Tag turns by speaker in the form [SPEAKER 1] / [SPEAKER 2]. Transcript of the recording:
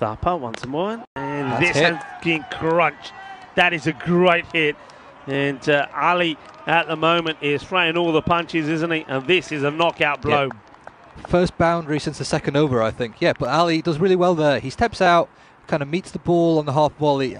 [SPEAKER 1] Thapa once more, and
[SPEAKER 2] That's
[SPEAKER 1] this
[SPEAKER 2] hit.
[SPEAKER 1] has been crunched. That is a great hit. And uh, Ali at the moment is throwing all the punches, isn't he? And this is a knockout blow.
[SPEAKER 2] First boundary since the second over, I think. Yeah, but Ali does really well there. He steps out, kind of meets the ball on the half volley,